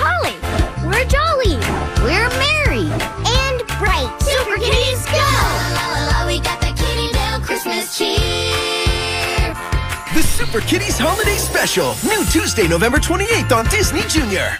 Holly. We're jolly. We're merry. And bright. SuperKitties go! La la la, we got the Kittydale Christmas cheer. The SuperKitties Holiday Special. New Tuesday, November 28th on Disney Junior.